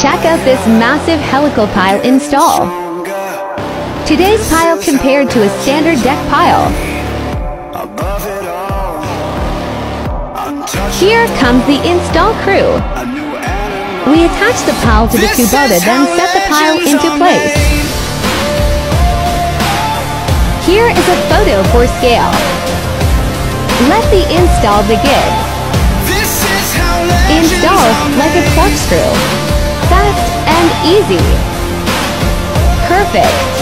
Check out this massive helical pile install. Today's pile compared to a standard deck pile. Here comes the install crew. We attach the pile to the Kubota, then set the pile into place. Here is a photo for scale. Let the install begin. Install like a corkscrew. Fast and easy. Perfect.